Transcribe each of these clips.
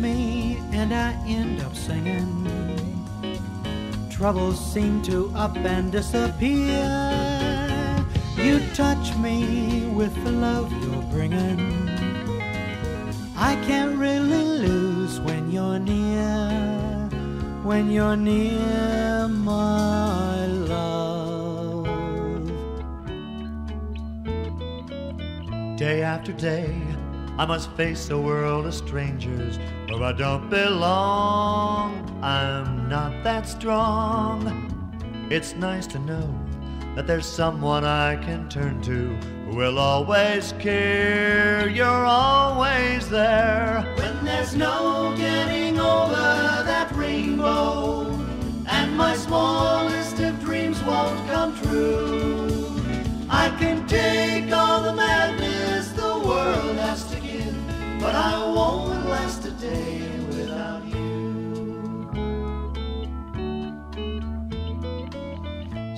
me and I end up singing. Troubles seem to up and disappear. You touch me with the love you're bringing. I can't really lose when you're near, when you're near, my love. Day after day, I must face a world of strangers where I don't belong. I'm not that strong. It's nice to know that there's someone I can turn to who will always care. You're always there. When there's no getting over that rainbow, and my smallest of dreams won't come true,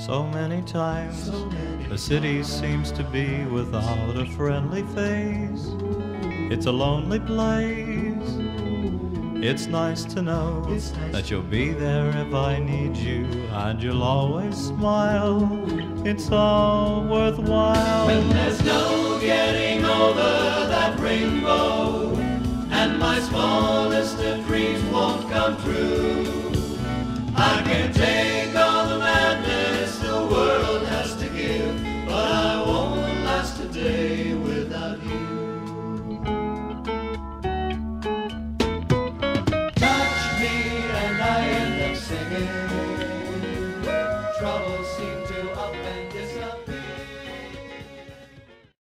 So many times the city seems to be without a friendly face. It's a lonely place. It's nice to know that you'll be there if I need you, and you'll always smile. It's all worthwhile. When there's no getting over that rainbow, and my smallest of dreams won't come true, I can take trouble seems